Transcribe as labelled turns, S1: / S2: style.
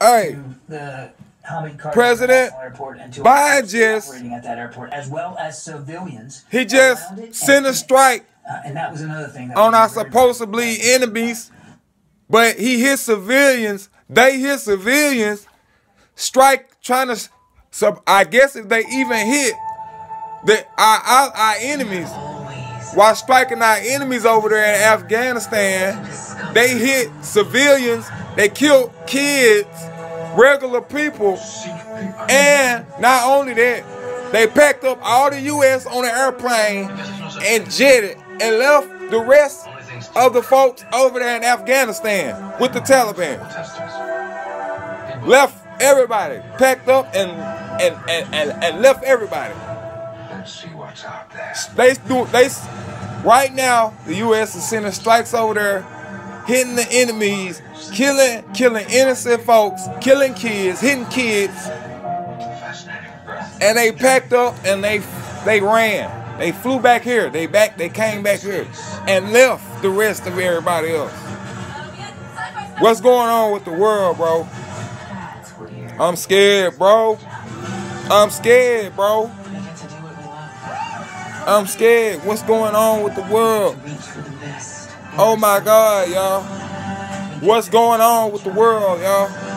S1: Hey,
S2: the Hamid
S1: President
S2: International Airport and to
S1: Biden just-
S2: at that airport, as well as civilians.
S1: he just
S2: around it and
S1: sent a strike
S2: Uh, and that was another thing. That
S1: on our supposedly enemies, but he hit civilians. They hit civilians. Strike trying to. So I guess if they even hit the our, our, our enemies while striking our enemies over there in Afghanistan, they hit civilians. They killed kids, regular people, and not only that, they packed up all the U.S. on an airplane and jetted and left the rest of the folks over there in Afghanistan with the Taliban. Left everybody packed up and and and, and, and left everybody.
S3: Let's see what's out there.
S1: They do they right now the U.S. is sending strikes over there, hitting the enemies, killing killing innocent folks, killing kids, hitting kids, and they packed up and they they ran. They flew back here. They back. They came back here and left the rest of everybody else. What's going on with the world, bro? I'm scared, bro. I'm scared, bro. I'm scared. What's going on with the world? Oh my God, y'all. What's going on with the world, y'all?